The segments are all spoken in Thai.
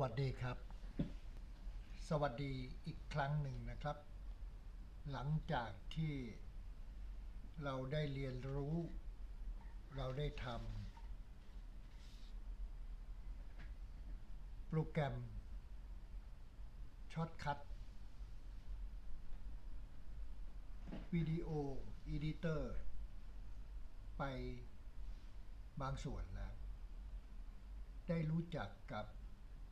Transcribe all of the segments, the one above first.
วัสดีครับ สวัสดีอีกครั้งหนึ่งนะครับ หลังจากที่เราได้เรียนรู้ เราได้ทำโปรแกรม Shotcut Video Editor ไปบางส่วนแล้ว ได้รู้จักกับ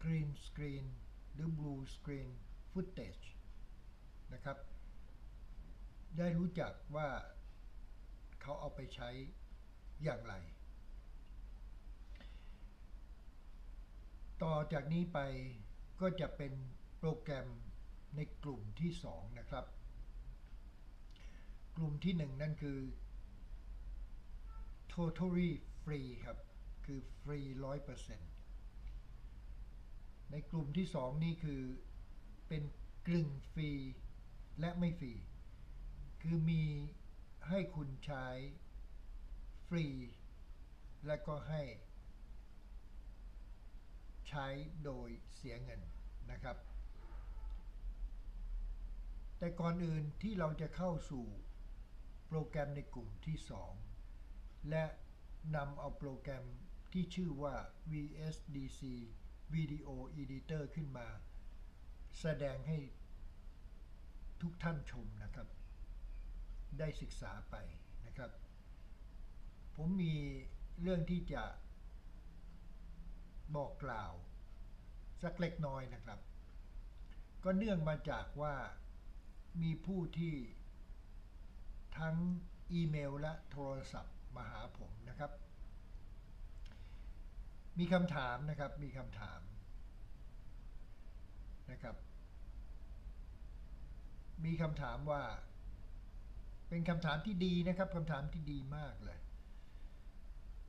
Green Screen หรือ Blue Screen Footage นะครับ ได้รู้จักว่าเขาเอาไปใช้อย่างไร ต่อจากนี้ไปก็จะเป็นโปรแกรมในกลุ่มที่ 2 นะครับ กลุ่มที่ 1 นั่นคือ totally free ครับ คือฟรี 100% ในกลุ่มที่ 2 นี่คือเป็นกลึงฟรีและไม่ฟรี คือมีให้คุณใช้ฟรี และก็ให้ใช้โดยเสียเงินนะครับ แต่ก่อนอื่นที่เราจะเข้าสู่โปรแกรมในกลุ่มที่ 2 และนำเอาโปรแกรมที่ชื่อว่า VSDC Video Editor ขึ้นมา แสดงให้ทุกท่านชมนะครับ ได้ศึกษาไปนะครับ ผมมีเรื่องที่จะบอกกล่าว สักเล็กน้อยนะครับ ก็เนื่องมาจากว่ามีผู้ที่ทั้งอีเมลและโทรศัพท์มาหาผมนะครับ มีคำถามนะครับ มีคำถามนะครับ มีคำถามว่า เป็นคำถามที่ดีนะครับคำถามที่ดีมากเลย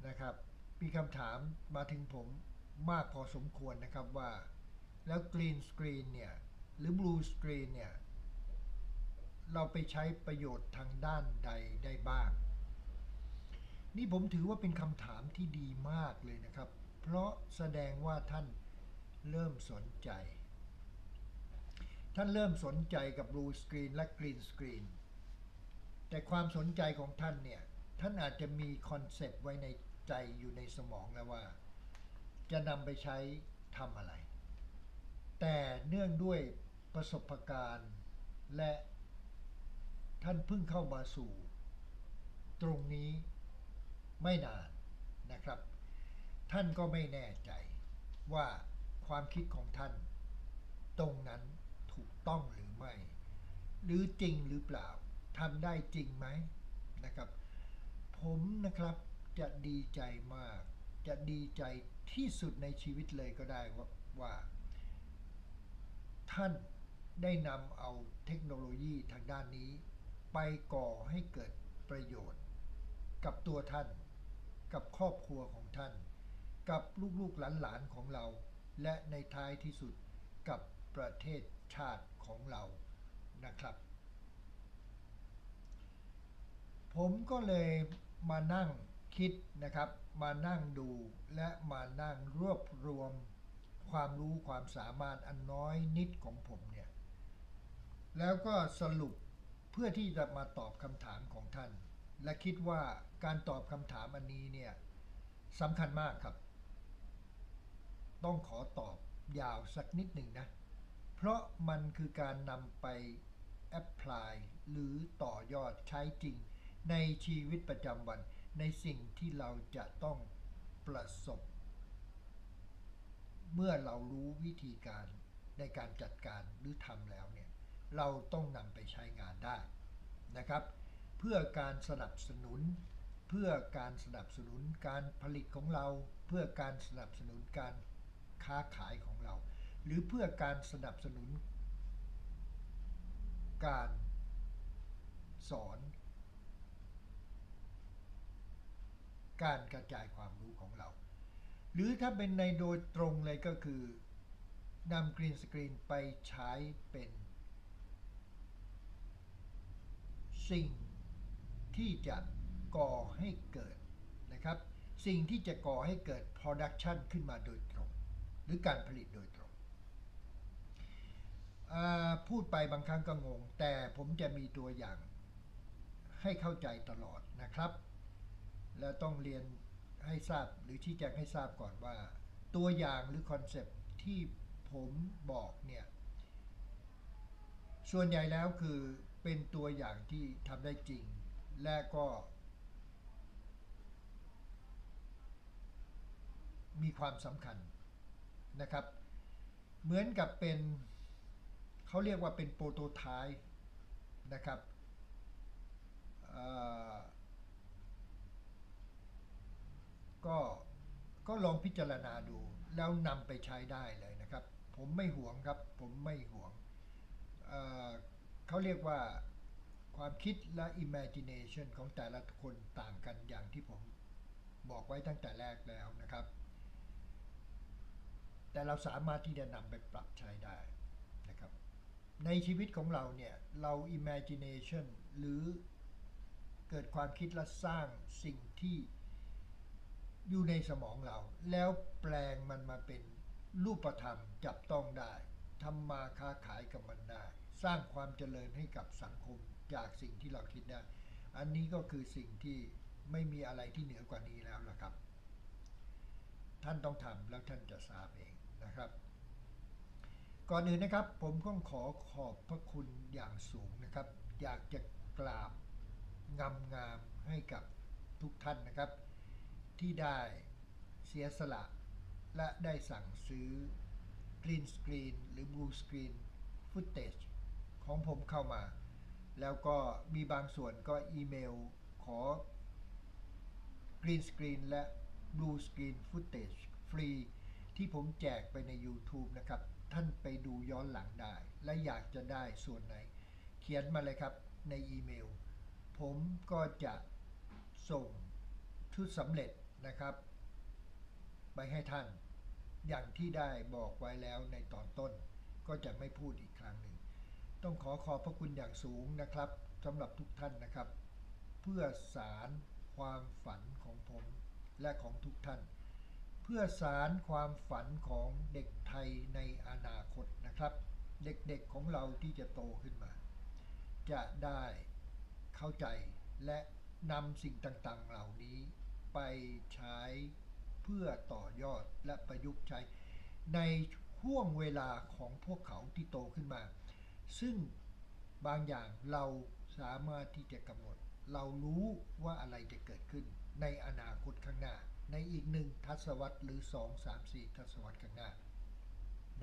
นะครับ มีคำถามมาถึงผมมากพอสมควรนะครับว่า แล้ว Green Screen เนี่ย หรือ Blue Screen เนี่ย เราไปใช้ประโยชน์ทางด้านใดได้บ้าง นี่ผมถือว่าเป็นคำถามที่ดีมากเลยนะครับ เพราะแสดงว่าท่านเริ่มสนใจ ท่านเริ่มสนใจกับ Blue Screen และ Green Screen แต่ความสนใจของท่านเนี่ย ท่านอาจจะมีคอนเซปต์ไว้ในใจอยู่ในสมองแล้วว่า จะนำไปใช้ทำอะไร แต่เนื่องด้วยประสบการณ์และท่านเพิ่งเข้ามาสู่ ตรงนี้ไม่นานนะครับ ท่านก็ไม่แน่ใจว่าความคิดของท่าน ตรงนั้นถูกต้องหรือไม่ หรือจริงหรือเปล่าทำได้จริงไหมนะครับ ผมนะครับจะดีใจมาก จะดีใจที่สุดในชีวิตเลยก็ได้ว่าวาท่านได้นำเอาเทคโนโลยีทางด้านนี้ ไปก่อให้เกิดประโยชน์ กับตัวท่าน กับครอบครัวของท่าน กับลูกๆหลานๆของเรา และในท้ายที่สุดกับประเทศชาติของเรานะครับ ผมก็เลยมานั่งคิดนะครับ มานั่งดูและมานั่งรวบรวมความรู้ความสามารถอันน้อยนิดของผมเนี่ย แล้วก็สรุปเพื่อที่จะมาตอบคำถามของท่าน และคิดว่าการตอบคำถามอันนี้เนี่ยสำคัญมากครับ ต้องขอตอบยาวสักนิดหนึ่งนะ เพราะมันคือการนำไปแอพพลายหรือต่อยอดใช้จริง ในชีวิตประจำวันในสิ่งที่เราจะต้องประสบ เมื่อเรารู้วิธีการในการจัดการหรือทำแล้วเนี่ย เราต้องนำไปใช้งานได้นะครับ เพื่อการสนับสนุน เพื่อการสนับสนุนการผลิตของเรา เพื่อการสนับสนุนการ ค้าขายของเรา หรือเพื่อการสนับสนุน การสอน การกระจายความรู้ของเรา หรือถ้าเป็นในโดยตรงเลยก็คือนำกรีนสกรีนไปใช้เป็น สิ่งที่จะก่อให้เกิดนะครับ สิ่งที่จะก่อให้เกิด production ขึ้นมาโดยตรง รือการผลิตโดยตรง พูดไปบางครั้งก็งง แต่ผมจะมีตัวอย่างให้เข้าใจตลอดนะครับ และต้องเรียนให้ทราบหรือชี้แจงให้ทราบก่อนว่า ตัวอย่างหรือคอนเซปต์ที่ผมบอกเนี่ยส่วนใหญ่แล้วคือเป็นตัวอย่างที่ทำได้จริง และก็ มีความสำคัญ นะครับ เหมือนกับเป็นเขาเรียกว่าเป็นโปรโตไทป์นะครับก็ก็ลองพิจารณาดูแล้วนำไปใช้ได้เลยนะครับ ผมไม่หวงครับ ผมไม่หวงเเขาเรียกว่าความคิดและ imagination ของแต่ละคนต่างกันอย่างที่ผมบอกไว้ตั้งแต่แรกแล้วนะครับ แต่เราสามารถที่จะนำไปปรับใช้ได้นะครับ ในชีวิตของเราเนี่ย เรา imagination หรือเกิดความคิดและสร้างสิ่งที่อยู่ในสมองเรา แล้วแปลงมันมาเป็นรูปธรรมจับต้องได้ทำมาค้าขายกับมันได้ สร้างความเจริญให้กับสังคมจากสิ่งที่เราคิดได้ อันนี้ก็คือสิ่งที่ไม่มีอะไรที่เหนือกว่านี้แล้วล่ะครับ ท่านต้องทำแล้วท่านจะทราบเอง นะครับ ก่อนอื่นนะครับผมก็ขอขอบพระคุณอย่างสูงนะครับ อยากจะกราบงามงามๆให้กับทุกท่านนะครับ ที่ได้เสียสละและได้สั่งซื้อ Green Screen หรือ Blue Screen Footage ของผมเข้ามา แล้วก็มีบางส่วนก็อีเมลขอ Green Screen และ Blue Screen Footage ฟรี ที่ผมแจกไปใน YouTube นะครับ ท่านไปดูย้อนหลังได้ และอยากจะได้ส่วนไหน เขียนมาเลยครับในอีเมล ผมก็จะส่งชุดสำเร็จนะครับ ไปให้ท่าน อย่างที่ได้บอกไว้แล้วในตอนต้น ก็จะไม่พูดอีกครั้งหนึ่ง ต้องขอขอบพระคุณอย่างสูงนะครับสำหรับทุกท่านนะครับ เพื่อสารความฝันของผมและของทุกท่าน พื่อสารความฝันของเด็กไทยในอนาคตนะครับ เด็กๆของเราที่จะโตขึ้นมา จะได้เข้าใจและนำสิ่งต่างๆเหล่านี้ไปใช้เพื่อต่อยอดและประยุกต์ใช้ ในห่วงเวลาของพวกเขาที่โตขึ้นมา ซึ่งบางอย่างเราสามารถที่จะกำหนด เรารู้ว่าอะไรจะเกิดขึ้นในอนาคตข้างหน้า ในอีกหนึ่งทศวรรษหรือ 2 3 4 ทศวรรษข้างหน้า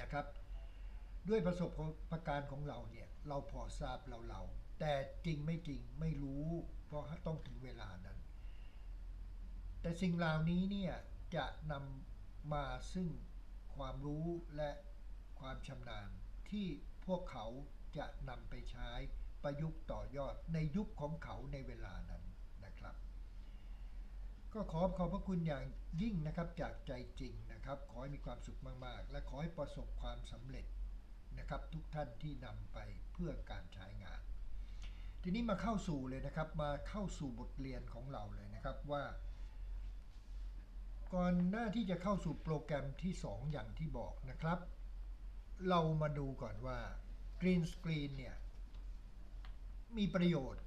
นะครับ ด้วยประสบการณ์ของเราเนี่ยเราพอทราบเราเราๆแต่จริงไม่จริงไม่รู้ เพราะต้องถึงเวลานั้น แต่สิ่งเหล่านี้เนี่ยจะนำมาซึ่งความรู้และความชำนาญที่พวกเขาจะนำไปใช้ประยุกต์ต่อยอดในยุคของเขาในเวลานั้น ก็ขอขอบพระคุณอย่างยิ่งนะครับจากใจจริงนะครับ ขอให้มีความสุขมากๆ และขอให้ประสบความสำเร็จนะครับ ทุกท่านที่นำไปเพื่อการใช้งาน ทีนี้มาเข้าสู่เลยนะครับ มาเข้าสู่บทเรียนของเราเลยนะครับว่า ก่อนหน้าที่จะเข้าสู่โปรแกรมที่ 2 อย่างที่บอกนะครับ เรามาดูก่อนว่า Green Screen เนี่ยมีประโยชน์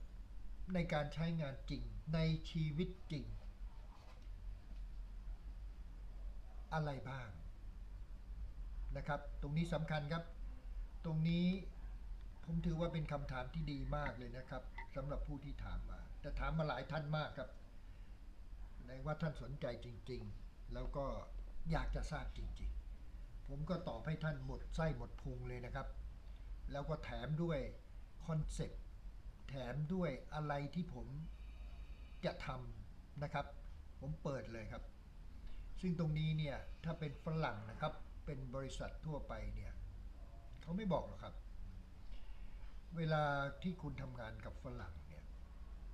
ในการใช้งานจริงในชีวิตจริง อะไรบ้างนะครับ ตรงนี้สำคัญครับ ตรงนี้ผมถือว่าเป็นคำถามที่ดีมากเลยนะครับสำหรับผู้ที่ถามมา แต่ถามมาหลายท่านมากครับในว่าท่านสนใจจริง ๆ แล้วก็อยากจะทราบจริง ๆ ผมก็ตอบให้ท่านหมดไส้หมดพุงเลยนะครับ แล้วก็แถมด้วย concept แถมด้วยอะไรที่ผมจะทำนะครับ ผมเปิดเลยครับ ซึ่งตรงนี้เนี่ยถ้าเป็นฝรั่งนะครับเป็นบริษัททั่วไปเนี่ยเขาไม่บอกหรอกครับ เวลาที่คุณทำงานกับฝรั่งเนี่ย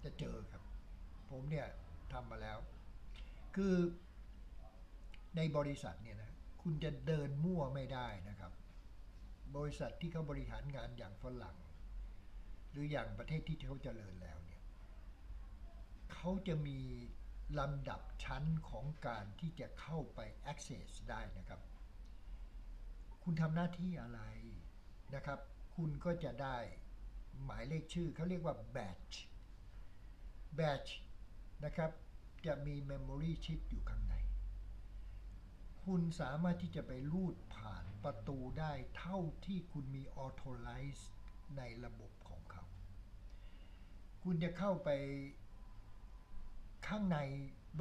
จะเจอครับ ผมเนี่ยทำมาแล้ว คือในบริษัทเนี่ยนะคุณจะเดินมั่วไม่ได้นะครับ บริษัทที่เขาบริหารงานอย่างฝรั่ง หรืออย่างประเทศที่เขาเจริญแล้วเนี่ยเขาจะมี ลำดับชั้นของการที่จะเข้าไป access ได้นะครับ คุณทำหน้าที่อะไรนะครับ คุณก็จะได้หมายเลขชื่อเขาเรียกว่า batch batch นะครับ จะมี memory chip อยู่ข้างใน คุณสามารถที่จะไปลูดผ่านประตูได้เท่าที่คุณมี authorize ในระบบของเขา คุณจะเข้าไป ข้างใน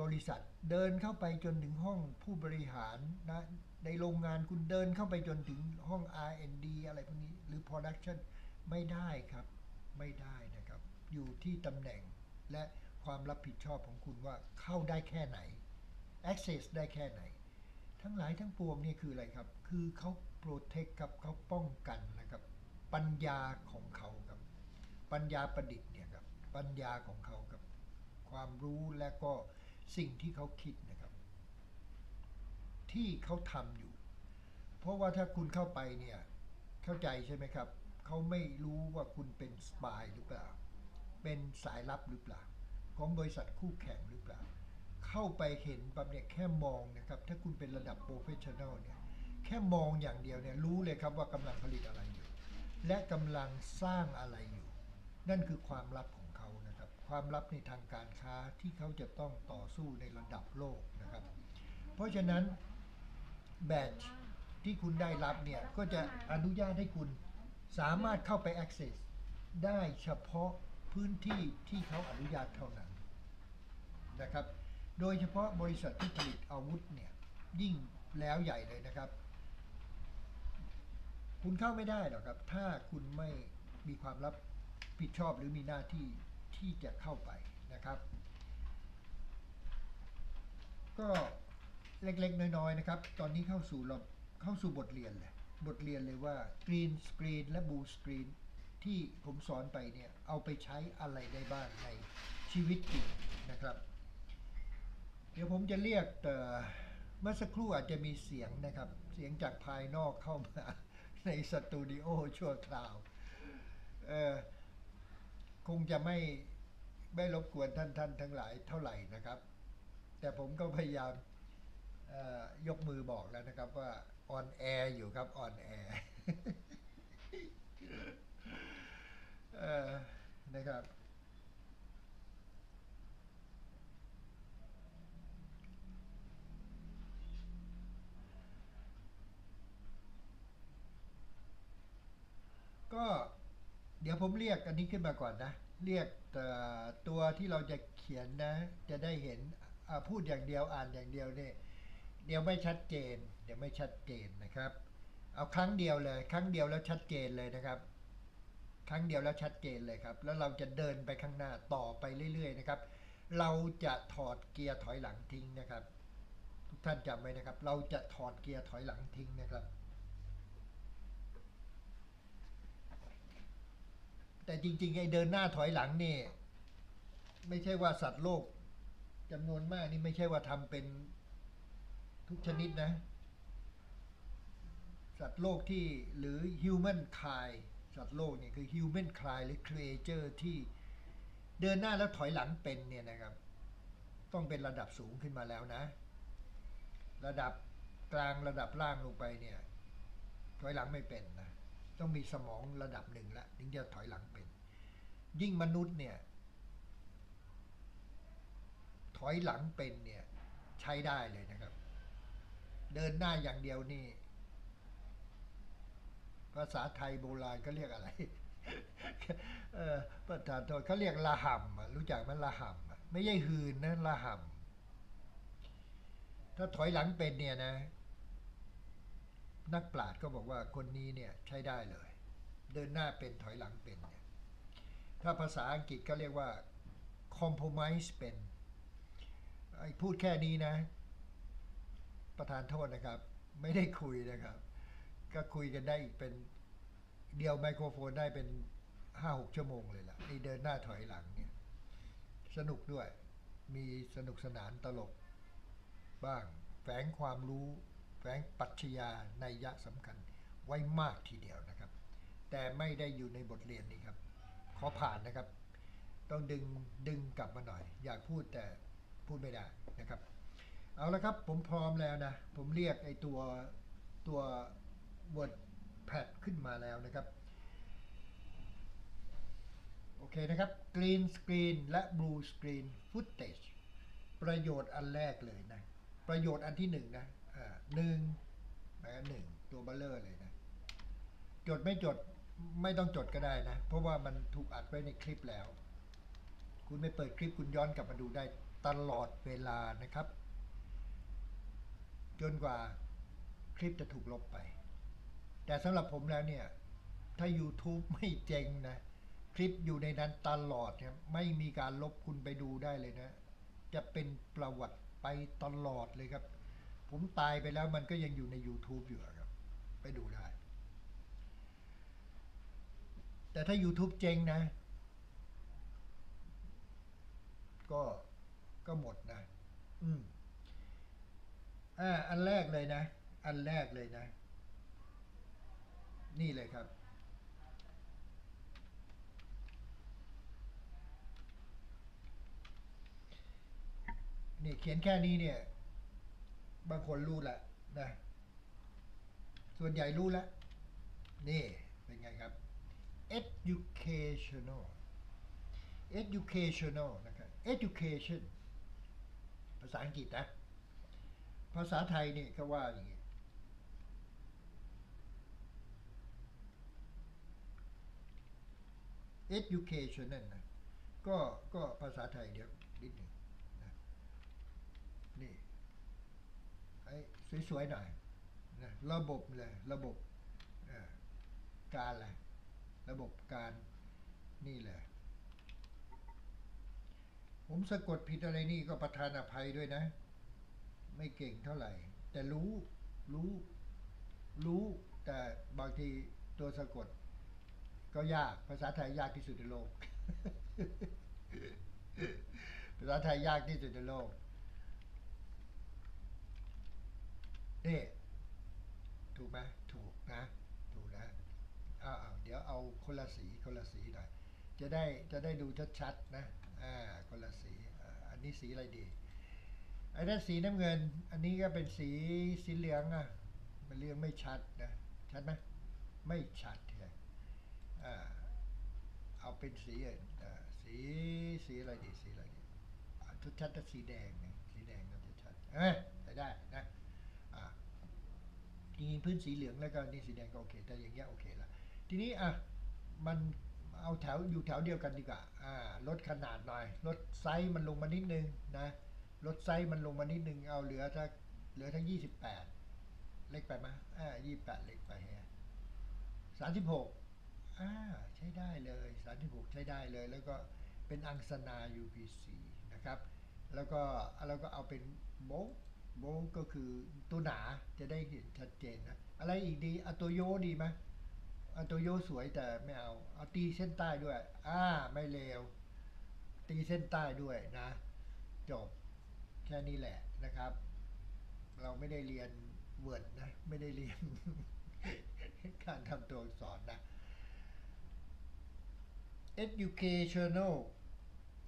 บริษัทเดินเข้าไปจนถึงห้องผู้บริหารนะในโรงงานคุณเดินเข้าไปจนถึงห้อง R&D อะไรพวกนี้หรือ Production ไม่ได้ครับไม่ได้นะครับ อยู่ที่ตำแหน่งและความรับผิดชอบของคุณว่าเข้าได้แค่ไหน access ได้แค่ไหน ทั้งหลายทั้งปวงนี่คืออะไรครับ คือเขา protect ครับเขาป้องกันนะครับ ปัญญาของเขาครับ ปัญญาประดิษฐ์เนี่ยครับ ปัญญาของเขาครับ ความรู้และก็สิ่งที่เขาคิดนะครับ ที่เขาทำอยู่ เพราะว่าถ้าคุณเข้าไปเนี่ยเข้าใจใช่ไหมครับ เขาไม่รู้ว่าคุณเป็น spy หรือเปล่า เป็นสายลับหรือเปล่า ของบริษัทคู่แข่งหรือเปล่า เข้าไปเห็นปั๊บเนี่ยแค่มองนะครับ ถ้าคุณเป็นระดับ professional เนี่ยแค่มองอย่างเดียวเนี่ยรู้เลยครับว่ากำลังผลิตอะไรอยู่ และกำลังสร้างอะไรอยู่ นั่นคือความลับของ ความลับในทางการค้าที่เขาจะต้องต่อสู้ในระดับโลกนะครับ เพราะฉะนั้นแบตที่คุณได้รับเนี่ย ก็จะอนุญาตให้คุณสามารถเข้าไป access ได้เฉพาะพื้นที่ที่เขาอนุญาตเท่านั้นนะครับ โดยเฉพาะบริษัทที่ผลิตอาวุธเนี่ย ยิ่งแล้วใหญ่เลยนะครับ คุณเข้าไม่ได้หรอกครับ ถ้าคุณไม่มีความรับผิดชอบหรือมีหน้าที่ ที่จะเข้าไปนะครับ ก็เล็กๆ น้อยๆนะครับ ตอนนี้เข้าสู่เราเข้าสู่บทเรียนเลยบทเรียนเลยว่า Green Screen และ Blue Screen ที่ผมสอนไปเนี่ยเอาไปใช้อะไรได้บ้างในชีวิตจริงนะครับ เดี๋ยวผมจะเรียกเมื่อสักครู่อาจจะมีเสียงนะครับ เสียงจากภายนอกเข้ามาในสตูดิโอชั่วคราวเอ่อ คงจะไม่ไม่รบกวนท่านท่านทั้งหลายเท่าไหร่นะครับ แต่ผมก็พยายามยกมือบอกแล้วนะครับว่า on air อยู่ครับ on air นะครับ ก็ เดี๋ยวผมเรียกอันนี้ขึ้นมาก่อนนะ เรียกตัวที่เราจะเขียนนะ จะได้เห็นพูดอย่างเดียวอ่านอย่างเดียวเนี่ยเดี๋ยวไม่ชัดเจน เดี๋ยวไม่ชัดเจนนะครับ เอาครั้งเดียวเลย ครั้งเดียวแล้วชัดเจนเลยนะครับ ครั้งเดียวแล้วชัดเจนเลยครับ แล้วเราจะเดินไปข้างหน้าต่อไปเรื่อย ๆ นะครับ เราจะถอดเกียร์ถอยหลังทิ้งนะครับ ทุกท่านจำไว้นะครับ เราจะถอดเกียร์ถอยหลังทิ้งนะครับ แต่จริงๆไอ้เดินหน้าถอยหลังนี่ ไม่ใช่ว่าสัตว์โลกจำนวนมากนี่ไม่ใช่ว่าทำเป็นทุกชนิดนะ สัตว์โลกที่หรือ human kind สัตว์โลกเนี่ยคือ human kind หรือ creature ที่เดินหน้าแล้วถอยหลังเป็นเนี่ยนะครับ ต้องเป็นระดับสูงขึ้นมาแล้วนะ ระดับกลางระดับล่างลงไปเนี่ย ถอยหลังไม่เป็นนะ ต้องมีสมองระดับหนึ่งละถึงจะถอยหลังเป็น ยิ่งมนุษย์เนี่ย ถอยหลังเป็นเนี่ย ใช้ได้เลยนะครับ เดินหน้าอย่างเดียวนี่ ภาษาไทยโบราณเขาเรียกอะไรเออประธานโทษเขาเรียกละห่ำรู้จักไหมันละห่ำไม่ใช่หืนนะละห่ำถ้าถอยหลังเป็นเนี่ยนะ นักปราชญ์ก็บอกว่าคนนี้เนี่ยใช้ได้เลย เดินหน้าเป็นถอยหลังเป็นเนี่ยถ้าภาษาอังกฤษก็เรียกว่า compromise เป็นไอ้พูดแค่นี้นะ ประธานโทษนะครับ ไม่ได้คุยนะครับ ก็คุยกันได้อีกเป็นเดียวไมโครโฟนได้เป็นห้าหกชั่วโมงเลยล่ะไอ้เดินหน้าถอยหลังเนี่ยสนุกด้วย มีสนุกสนานตลก บ้างแฝงความรู้ แฝงปัชญาในยะสำคัญไว้มากทีเดียวนะครับ แต่ไม่ได้อยู่ในบทเรียนนี้ครับ ขอผ่านนะครับ ต้องดึงดึงกลับมาหน่อย อยากพูดแต่พูดไม่ได้นะครับ เอาละครับผมพร้อมแล้วนะ ผมเรียกไอตัวตัว WordPad ขึ้นมาแล้วนะครับ โอเคนะครับ Green Screen และ Blue Screen Footage ประโยชน์อันแรกเลยนะ ประโยชน์อันที่หนึ่งนะ อ่าหนึ่งนะหนึ่งตัวเบลเลอร์เลยนะ จดไม่จดไม่ต้องจดก็ได้นะ เพราะว่ามันถูกอัดไว้ในคลิปแล้ว คุณไม่เปิดคลิปคุณย้อนกลับมาดูได้ตลอดเวลานะครับ จนกว่าคลิปจะถูกลบไป แต่สำหรับผมแล้วเนี่ย ถ้า YouTube ไม่เจงนะ คลิปอยู่ในนั้นตลอดเนี่ยไม่มีการลบคุณไปดูได้เลยนะ จะเป็นประวัติไปตลอดเลยครับ ผมตายไปแล้วมันก็ยังอยู่ใน YouTube อยู่ครับ ไปดูได้ แต่ถ้า YouTube เจ๊งนะ ก็ก็หมดนะ อืมอ่าอันแรกเลยนะ อันแรกเลยนะ นี่เลยครับนี่เขียนแค่นี้เนี่ย บางคนรู้ละนะส่วนใหญ่รู้แล้ว นี่เป็นไงครับ educational educational นะครับ education ภาษาอังกฤษนะ ภาษาไทยนี่ก็ว่าอย่างนี้ education นั่นนะก็ก็ภาษาไทยเดี๋ยวนิดหนึ่งนะนี่ไอ้ สวยๆหน่อยนะระบบเลยระบบการอะไรระบบการนี่แหละ ผมสะกดผิดอะไรนี่ก็ประทานอภัยด้วยนะ ไม่เก่งเท่าไหร่ แต่รู้รู้รู้แต่บางทีตัวสะกด ก็ยากภาษาไทยยากที่สุดในโลก ภาษาไทยยากที่สุดในโลก นี่ถูกไหมถูกนะ ถูกนะอ้าวเดี๋ยวเอาคนละสีคนละสีหน่อยจะได้จะได้ดูชัดๆนะอ่าคนละสีอันนี้สีอะไรดีไอ้นั่นสีน้ำเงิน อันนี้ก็เป็นสีสีเหลืองอะมันเรียงไม่ชัดนะชัดไหมไม่ชัดเลยอ่าเอาเป็นสีอื่นสีสีอะไรดีสีอะไรดีชัดๆก็สีแดงนะสีแดงก็จะชัดเอ้ยใช้ได้นะ จริงๆพื้นสีเหลืองแล้วก็นี่สีแดงก็โอเค แต่อย่างเงี้ยโอเคละทีนี้อะมันเอาแถวอยู่แถวเดียวกันดีกว่าอ่าลดขนาดหน่อยลดไซส์มันลงมานิดนึงนะลดไซส์มันลงมานิดนึงเอาเหลือถ้าเหลือทั้งยี่สิบแปดเล็กไปไหมอ่ายี่แปดเล็กไปฮะสามสิบหกอ่าใช้ได้เลยสามสิบหกใช้ได้เลย แล้วก็เป็นอังสนา UPC นะครับ แล้วก็แล้วก็เอาเป็นโบง โบงก็คือตัวหนาจะได้เห็นชัดเจนนะ อะไรอีกดีอะโตโยดีไหมอะโตโยสวยแต่ไม่เอา เอาตีเส้นใต้ด้วย อ่า ไม่เลว ตีเส้นใต้ด้วยนะ จบ แค่นี้แหละนะครับ เราไม่ได้เรียนเวิร์ดนะ ไม่ได้เรียน การทำตัวอักษรนะ educational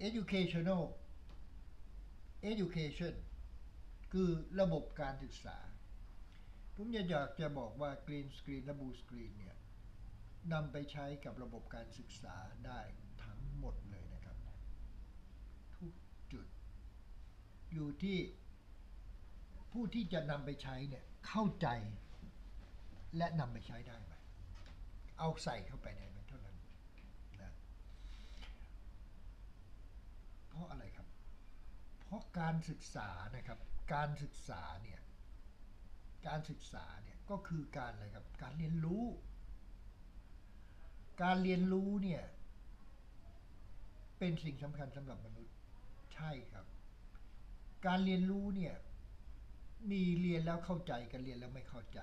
educational education คือระบบการศึกษา ผมอยากจะบอกว่า Green Screen และ Blue Screen เนี่ยนำไปใช้กับระบบการศึกษาได้ทั้งหมดเลยนะครับ ทุกจุด อยู่ที่ผู้ที่จะนำไปใช้เนี่ยเข้าใจและนำไปใช้ได้ไหมเอาใส่เข้าไปในมันเท่านั้นนะเพราะอะไรครับ เพราะการศึกษานะครับ การศึกษาเนี่ยการศึกษาเนี่ยก็คือการอะไรครับการเรียนรู้ การเรียนรู้เนี่ยเป็นสิ่งสำคัญสำหรับมนุษย์ใช่ครับ การเรียนรู้เนี่ยมีเรียนแล้วเข้าใจกับเรียนแล้วไม่เข้าใจ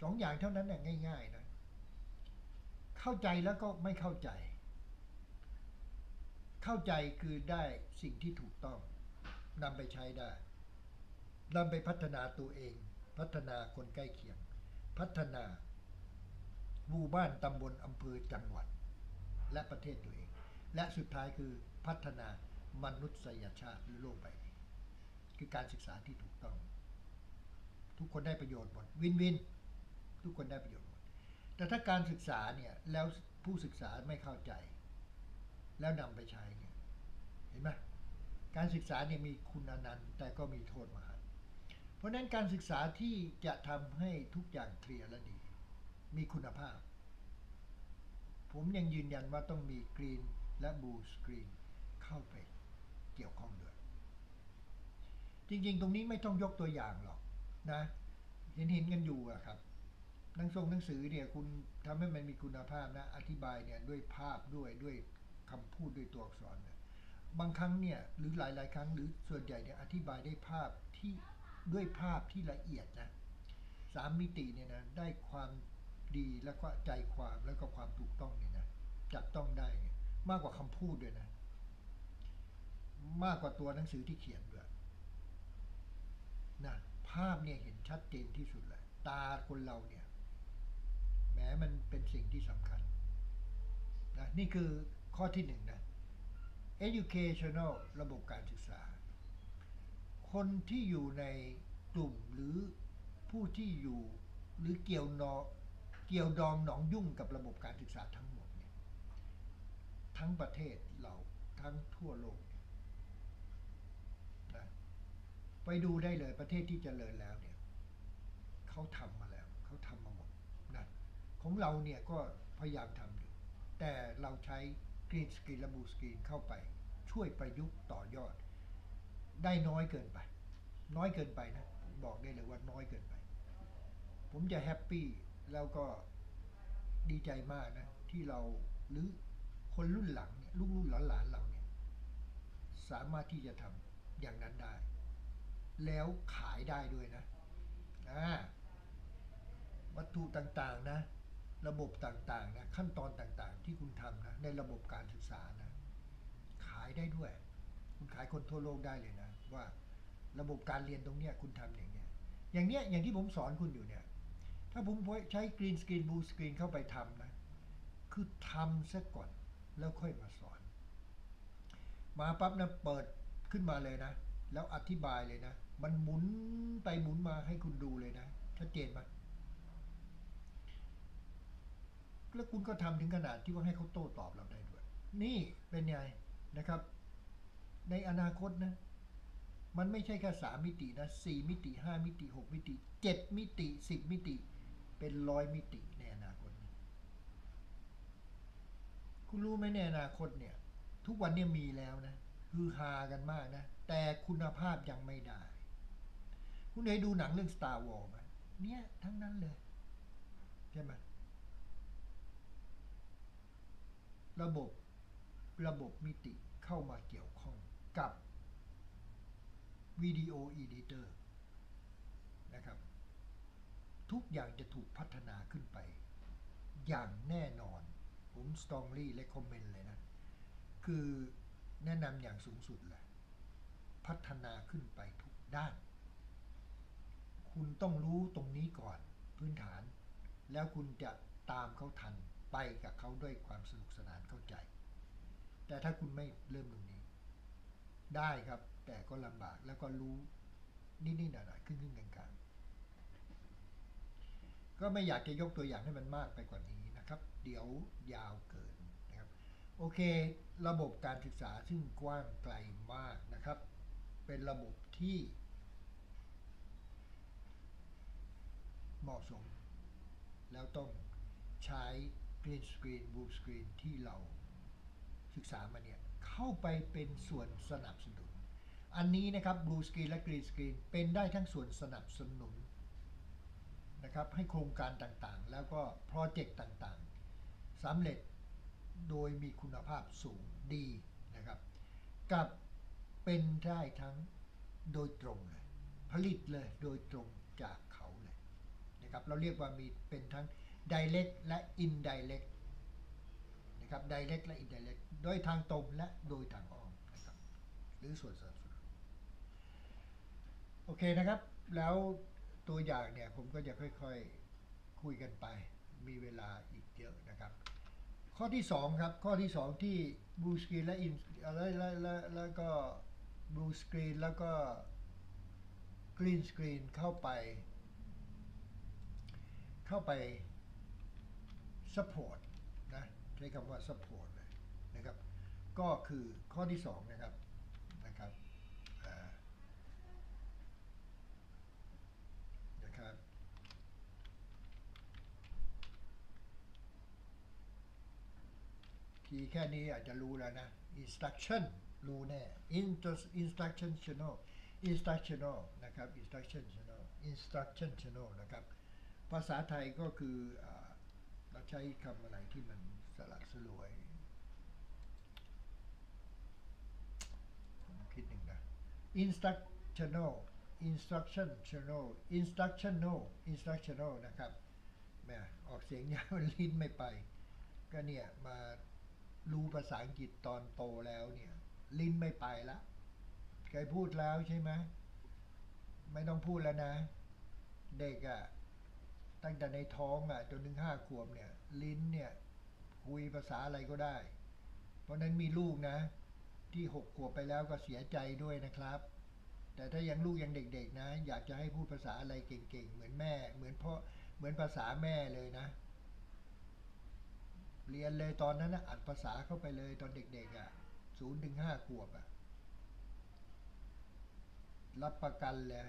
สองอย่างเท่านั้นน่ะง่าย ๆ นะ เข้าใจแล้วก็ไม่เข้าใจ เข้าใจคือได้สิ่งที่ถูกต้องนำไปใช้ได้ นำไปพัฒนาตัวเอง พัฒนาคนใกล้เคียง พัฒนาหมู่บ้านตำบลอำเภอจังหวัด และประเทศตัวเอง และสุดท้ายคือพัฒนามนุษยชาติหรือโลกใบนี้คือการศึกษาที่ถูกต้อง ทุกคนได้ประโยชน์หมดวินวิน ทุกคนได้ประโยชน์หมด แต่ถ้าการศึกษาเนี่ยแล้วผู้ศึกษาไม่เข้าใจ แล้วนำไปใช้เนี่ยเห็นไหมการศึกษาเนี่ยมีคุณอนันต์แต่ก็มีโทษมหันต์เพ ราะนั้นการศึกษาที่จะทำให้ทุกอย่างเคลียร์และดี มีคุณภาพ ผมยังยืนยันว่าต้องมีกรีนและบลูสกรีนเข้าไปเกี่ยวข้องด้วย จริงๆ ตรงนี้ไม่ต้องยกตัวอย่างหรอกนะ เห็นเห็นกันอยู่อะครับหนังทรงหนังสือเนี่ยคุณทำให้มันมีคุณภาพนะ อธิบายเนี่ยด้วยภาพด้วยด้วยคำพูดด้วยตัวอักษรบางครั้งเนี่ยหรือหลาย ๆ ครั้งหรือส่วนใหญ่เนี่ยอธิบายได้ภาพที่ ด้วยภาพที่ละเอียดนะสามมิติเนี่ยนะได้ความดีแล้วก็ใจความแล้วก็ความถูกต้องเนี่ยนะจับต้องได้เนี่ยมากกว่าคำพูดด้วยนะ มากกว่าตัวหนังสือที่เขียนด้วยนะภาพเนี่ยเห็นชัดเจนที่สุดเลยตาคนเราเนี่ย แม้มันเป็นสิ่งที่สำคัญนะนี่คือข้อที่หนึ่งนะ educational ระบบการศึกษา คนที่อยู่ในกลุ่มหรือผู้ที่อยู่หรือเกี่ยวนอเกี่ยวดองหนองยุ่งกับระบบการศึกษาทั้งหมดเนี่ยทั้งประเทศเราทั้งทั่วโลกนะไปดูได้เลยประเทศที่เจริญแล้วเนี่ยเขาทำมาแล้วเขาทำมาหมดนะของเราเนี่ยก็พยายามทำอยู่แต่เราใช้กรีนสกรีนและบลูสกรีนเข้าไปช่วยประยุกต์ต่อยอด ได้น้อยเกินไป น้อยเกินไปนะผมบอกได้เลยว่าน้อยเกินไป ผมจะแฮปปี้แล้วก็ดีใจมากนะ ที่เราหรือคนรุ่นหลังเนี่ยลูกรุ่นหลานๆเราเนี่ย สามารถที่จะทำอย่างนั้นได้ แล้วขายได้ด้วยนะอ่าวัตถุต่างๆนะ ระบบต่างๆนะ ขั้นตอนต่างๆ ที่คุณทำนะ ในระบบการศึกษานะ ขายได้ด้วย คุณขายคนทั่วโลกได้เลยนะ ว่าระบบการเรียนตรงเนี้ยคุณทำอย่างเนี้ยอย่างเนี้ยอย่างที่ผมสอนคุณอยู่เนี่ย ถ้าผมใช้กรีนสกรีนบลูสกรีนเข้าไปทำนะ คือทำซะก่อนแล้วค่อยมาสอน มาปั๊บนะเปิดขึ้นมาเลยนะ แล้วอธิบายเลยนะ มันหมุนไปหมุนมาให้คุณดูเลยนะชัดเจนไหมแล้วคุณก็ทำถึงขนาดที่ว่าให้เขาโต้ตอบเราได้ด้วย นี่เป็นไงนะครับ ในอนาคตนะ มันไม่ใช่แค่สามมิตินะสี่มิติห้ามิติหกมิติเจ็ดมิติสิบมิติ เป็นร้อยมิติในอนาคต คุณรู้ไหมในอนาคตเนี่ย ทุกวันเนี่ยมีแล้วนะคือฮากันมากนะ แต่คุณภาพยังไม่ได้ คุณเคยดูหนังเรื่อง Star Wars ไหมเนี่ย ทั้งนั้นเลย ใช่ไหมระบบระบบมิติเข้ามาเกี่ยว กับวิดีโออีดิเตอร์นะครับ ทุกอย่างจะถูกพัฒนาขึ้นไป อย่างแน่นอน ผม strongly recommend เลยนะ คือแนะนำอย่างสูงสุดเลยพัฒนาขึ้นไปทุกด้าน คุณต้องรู้ตรงนี้ก่อนพื้นฐาน แล้วคุณจะตามเขาทันไปกับเขาด้วยความสนุกสนานเข้าใจ แต่ถ้าคุณไม่เริ่มตรงนี้ ได้ครับ แต่ก็ลำบากแล้วก็รู้นิดๆหน่อยๆครึ่งๆกลางๆก็ไม่อยากจะยกตัวอย่างให้มันมากไปกว่านี้นะครับ เดี๋ยวยาวเกินนะครับ โอเค ระบบการศึกษาซึ่งกว้างไกลมากนะครับ เป็นระบบที่เหมาะสม แล้วต้องใช้ Green Screen Blue Screen ที่เราศึกษามาเนี่ย เข้าไปเป็นส่วนสนับสนุน อันนี้นะครับ Blue Screen และ Green Screen เป็นได้ทั้งส่วนสนับสนุนนะครับให้โครงการต่างๆ แล้วก็โปรเจกต์ต่างๆสำเร็จโดยมีคุณภาพสูงดีนะครับ กับเป็นได้ทั้งโดยตรงเลย ผลิตเลยโดยตรงจากเขาเลยนะครับเราเรียกว่ามีเป็นทั้ง direct และ indirect นะครับ direct และ indirect โดยทางตรงและโดยทางอ้อมนะครับหรือส่วนสนับสนุนโอเคนะครับ แล้วตัวอย่างเนี่ยผมก็จะค่อยๆคุยกันไป มีเวลาอีกเยอะนะครับ ข้อที่สองครับ ข้อที่สองที่ blue screen และ in แล้วแล้วแล้วแล้วก็ blue screen แล้วก็ green screen เข้าไป เข้าไป support ช้คำว่า support เลยนะครับ ก็คือข้อที่สองนะครับนะครับนะครับทีแค่นี้อาจจะรู้แล้วนะ instruction รู้แน่ Instru- instruction channel instructional นะครับ instruction channel instruction channel นะครับ ภาษาไทยก็คือเราใช้คำอะไรที่มัน สลักสลวย ผมคิดหนึ่งนะ instructional instruction channel instructional instructional นะครับแหมออกเสียงยาวลิ้นไม่ไป ก็เนี่ยมารู้ภาษาอังกฤษตอนโตแล้วเนี่ย ลิ้นไม่ไปละเคยพูดแล้วใช่ไหมไม่ต้องพูดแล้วนะ เด็กอะ่ะตั้งแต่ในท้องอะ่ะจนถึงห้าขวบเนี่ย ลิ้นเนี่ย คุยภาษาอะไรก็ได้ เพราะนั้นมีลูกนะ ที่หกขวบไปแล้วก็เสียใจด้วยนะครับ แต่ถ้ายังลูกยังเด็ก ๆ นะ อยากจะให้พูดภาษาอะไรเก่งๆ เหมือนแม่ เหมือนพ่อเหมือนภาษาแม่เลยนะ เรียนเลยตอนนั้นนะอัดภาษาเข้าไปเลยตอนเด็ก ๆอะ่ะศูนย์ถึงห้าขวบอะ่ะรับประกันเลย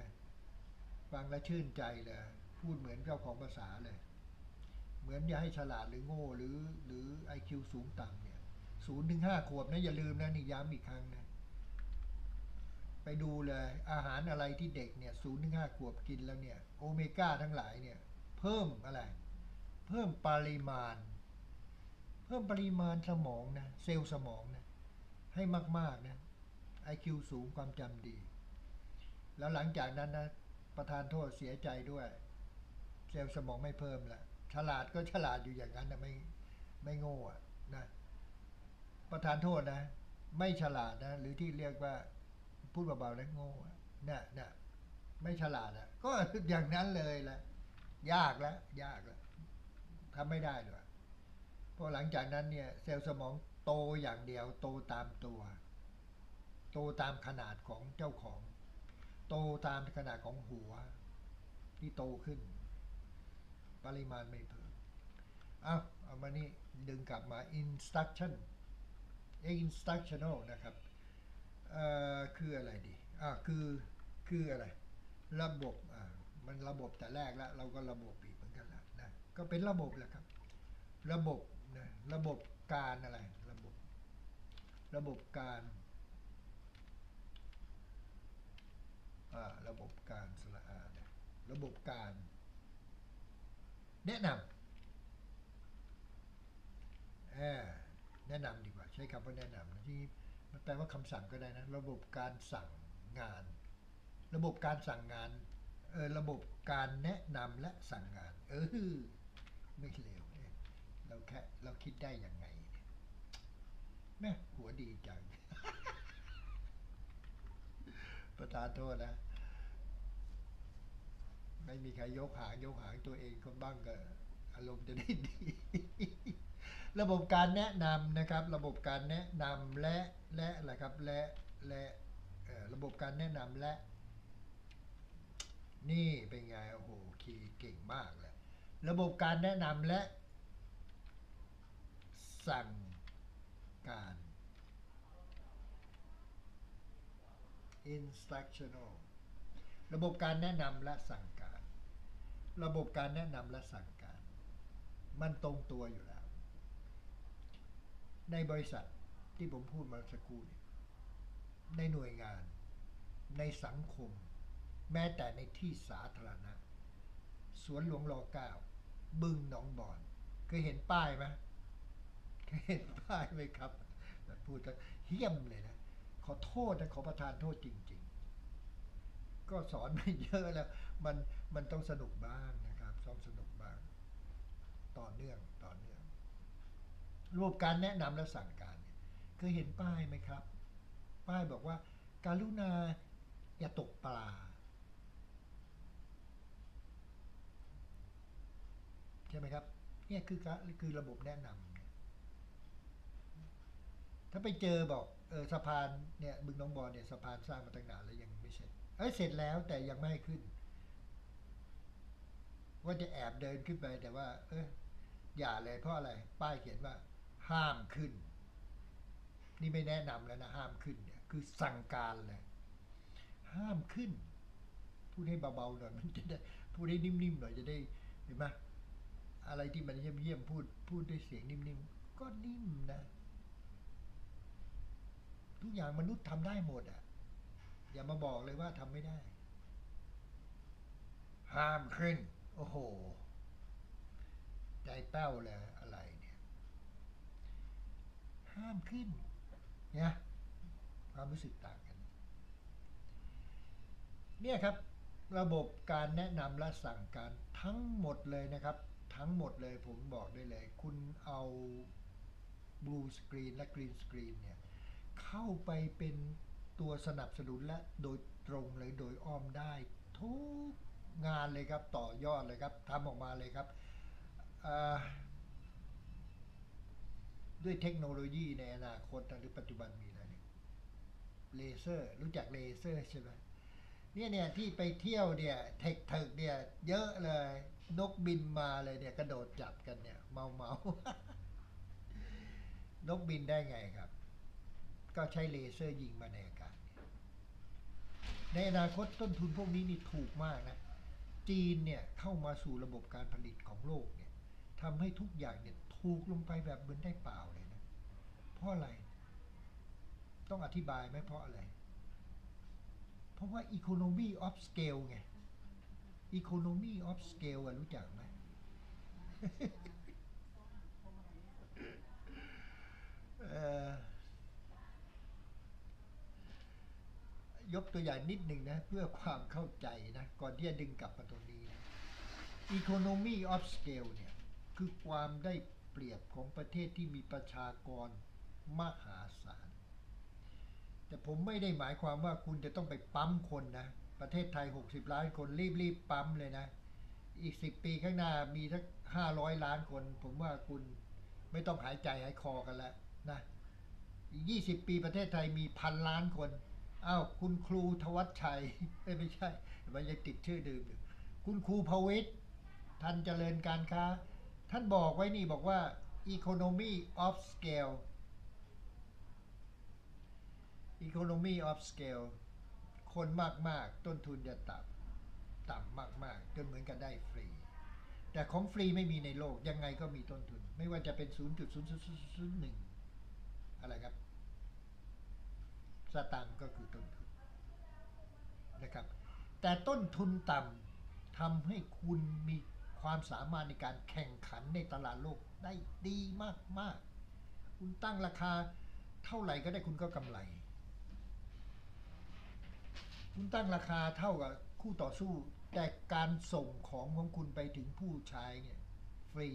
ฟังแล้วชื่นใจเลย พูดเหมือนเจ้าของภาษาเลย เหมือนอย่าให้ฉลาดหรือโง่หรือหรือไอคิวสูงต่ำเนี่ยศูนย์ถึงห้าขวบนะอย่าลืมนะนี่ย้ำอีกครั้งนะไปดูเลยอาหารอะไรที่เด็กเนี่ยศูนย์ถึงห้าขวบกินแล้วเนี่ยโอเมก้าทั้งหลายเนี่ยเพิ่มอะไร เพิ่มปริมาณ เพิ่มปริมาณสมองนะเซลล์สมองนะให้มากๆนะ IQ สูงความจำดี แล้วหลังจากนั้นนะประธานโทษเสียใจด้วย เซลล์สมองไม่เพิ่มละ ฉลาดก็ฉลาดอยู่อย่างนั้นนะไม่ไม่โง่อนะ ประธานโทษนะ ไม่ฉลาดนะ หรือที่เรียกว่าพูดเบาๆนะโง่อะน่ะน่ะไม่ฉลาดอะ ก็อย่างนั้นเลยแหละยากแล้วยากแล้วทำไม่ได้ด้วยเพราะหลังจากนั้นเนี่ยเซลล์สมองโตอย่างเดียวโตตามตัว โตตามขนาดของเจ้าของ โตตามขนาดของหัว ที่โตขึ้น ปริมาณไม่เพิ่มเอาเอามานี่ดึงกลับมา instruction instructional นะครับคืออะไรดีอ่าคือคืออะไร ระบบอ่ามันระบบแต่แรกแล้ว เราก็ระบบอีกเหมือนกันแล้วนะก็เป็นระบบแหละครับ ระบบนะระบบการอะไร ระบบ ระบบการอ่าระบบการสระอานะระบบการ แนะนำเออแนะนำดีกว่า ใช้คำว่าแนะนำนะที่มันแปลว่าคำสั่งก็ได้นะ ระบบการสั่งงาน ระบบการสั่งงานเออระบบการแนะนำและสั่งงาน เออไม่เลวเนี่ยเราแค่เราคิดได้ยังไงเนี่ยแม่หัวดีจัง ประธานโทษนะ ไม่มีใครยกหางยกหางตัวเองคนบ้างก็อารมณ์จะได้ดี ระบบการแนะนำนะครับ ระบบการแนะนำและและอะไรครับและและระบบการแนะนำและ นี่เป็นไงโอ้โหคีเก่งมากเลยระบบการแนะนำและ สั่งการ instructional ระบบการแนะนำและสั่ง ระบบการแนะนำและสั่งการ มันตรงตัวอยู่แล้ว ในบริษัทที่ผมพูดมาสักครู่เนี่ยในหน่วยงาน ในสังคม แม้แต่ในที่สาธารณะ สวนหลวงรอเก้าบึงหนองบอนเคยเห็นป้ายไหมเคยเห็นป้ายไหมครับพูดกันเฮี้ยมเลยนะ ขอโทษนะขอประทานโทษจริง ๆ ก็สอนไมาเยอะแล้ว มัน มันต้องสนุกบ้างนะครับต้องสนุกบ้าง ต่อเนื่องต่อเนื่องระบบการแนะนำและสั่งการเนี่ยเคยเห็นป้ายไหมครับ ป้ายบอกว่า การุณาอย่าตกปลาใช่ไหมครับเนี่ยคือคือระบบแนะนำเนี่ยถ้าไปเจอบอกเออสะพานเนี่ยบึงน้องบอลเนี่ยสะพานสร้างมาตั้งนานแล้วยังไม่เสร็จเอ้ยเสร็จแล้วแต่ยังไม่ให้ขึ้น ว่าจะแอบเดินขึ้นไปแต่ว่า เอออย่าเลยเพราะอะไร ป้ายเขียนว่า ห้ามขึ้น นี่ไม่แนะนำแล้วนะห้ามขึ้นเนี่ยคือสั่งการเลย ห้ามขึ้นพูดให้เบาๆหน่อยมันจะได้พูดให้นิ่มๆหน่อยจะได้เห็นไหมอะไรที่มันเยี่ยมๆพูด พูดด้วยเสียงนิ่มๆก็นิ่มนะ ทุกอย่างมนุษย์ทำได้หมดอะ อย่ามาบอกเลยว่าทำไม่ได้ ห้ามขึ้น โอ้โห ใจแป้วเลยอะไรเนี่ย ห้ามขึ้นเนี่ยความรู้สึกต่างกัน เนี่ยครับ ระบบการแนะนำและสั่งการทั้งหมดเลยนะครับ ทั้งหมดเลยผมบอกได้เลย คุณเอา blue screen และ green screen เนี่ยเข้าไปเป็นตัวสนับสนุนและโดยตรงเลยโดยอ้อมได้ทุก งานเลยครับ ต่อยอดเลยครับทำออกมาเลยครับด้วยเทคโนโลยีในอนาคตหรือปัจจุบันมีอะไรเลเซอร์ รู้จักเลเซอร์ใช่ไหมเนี่ยเนี่ยที่ไปเที่ยวเนี่ยเทคเทคเนี่ย เยอะเลยนกบินมาเลยเนี่ย กระโดดจับกันเนี่ย เมาเมานกบินได้ไงครับ ก็ใช้เลเซอร์ยิงมาในอากาศในอนาคตต้นทุนพวกนี้นี่ถูกมากนะ จีนเนี่ยเข้ามาสู่ระบบการผลิตของโลกเนี่ยทำให้ทุกอย่างเนี่ยถูกลงไปแบบเหมือนได้เปล่าเลยนะ เพราะอะไร ต้องอธิบายไหมเพราะอะไร เพราะว่า economy of scale ไง economy of scale อะรู้จักไหมเออ ยกตัวอย่างนิดหนึ่งนะ เพื่อความเข้าใจนะ ก่อนที่จะดึงกลับมาตรงนี้นะ economy of scale เนี่ย คือความได้เปรียบของประเทศที่มีประชากรมหาศาล แต่ผมไม่ได้หมายความว่าคุณจะต้องไปปั๊มคนนะ ประเทศไทย 60 ล้านคนรีบๆปั๊มเลยนะ อีก 10 ปีข้างหน้ามีทั้ง500 ล้านคน ผมว่าคุณไม่ต้องหายใจหายคอกันแล้วนะอีก20 ปีประเทศไทยมีพันล้านคน อ้าวคุณครูทวัชชัยไม่ใช่มันยังติดชื่อเดิมอยู่คุณครูพวิทย์ท่านเจริญการค้า ท่านบอกไว้นี่บอกว่า economy of scale economy of scale คนมาก ๆ ต้นทุนจะต่ำต่ำมาก ๆ จนเหมือนกันได้ฟรี แต่ของฟรีไม่มีในโลกยังไงก็มีต้นทุน ไม่ว่าจะเป็น 0.0001 อะไรครับ สตางก็คือต้นทุนนะครับ แต่ต้นทุนต่ำทำให้คุณมีความสามารถในการแข่งขันในตลาดโลกได้ดีมากๆ คุณตั้งราคาเท่าไหร่ก็ได้คุณก็กำไร คุณตั้งราคาเท่ากับคู่ต่อสู้ แต่การส่งของของคุณไปถึงผู้ใช้เนี่ยฟรี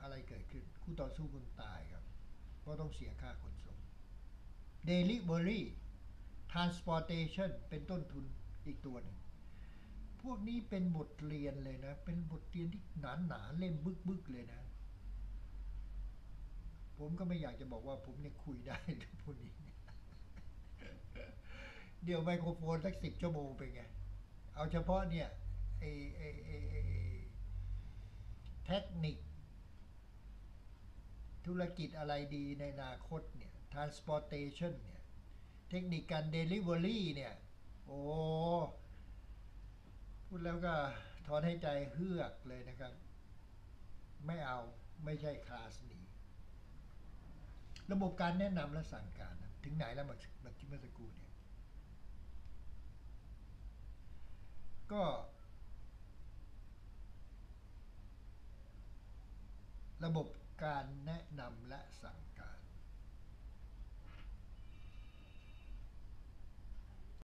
อะไรเกิดขึ้น คู่ต่อสู้คุณตายครับ เพราะต้องเสียค่าขนส่ง Delivery Transportation เป็นต้นทุนอีกตัวหนึ่ง พวกนี้เป็นบทเรียนเลยนะ เป็นบทเรียนที่หนาหนาๆเล่มบึกๆเลยนะ ผมก็ไม่อยากจะบอกว่าผมเนี่ยคุยได้เรื่อพวกนี้ เดี๋ยวไมโครโฟนสักสิบชั่วโมงเป็นไง เอาเฉพาะเนี่ยไอไอไอไอเทคนิค ธุรกิจอะไรดีในอนาคตเนี่ย transportation เนี่ย เทคนิคการ delivery เนี่ย โอ้ พูดแล้วก็ถอนให้ใจเฮือกเลยนะครับ ไม่เอาไม่ใช่คลาสนี้ ระบบการแนะนำและสั่งการนะถึงไหนแล้วเมื่อเมื่อกี้เมื่อสักครู่เนี่ย ก็ระบบการแนะนำและสั่ง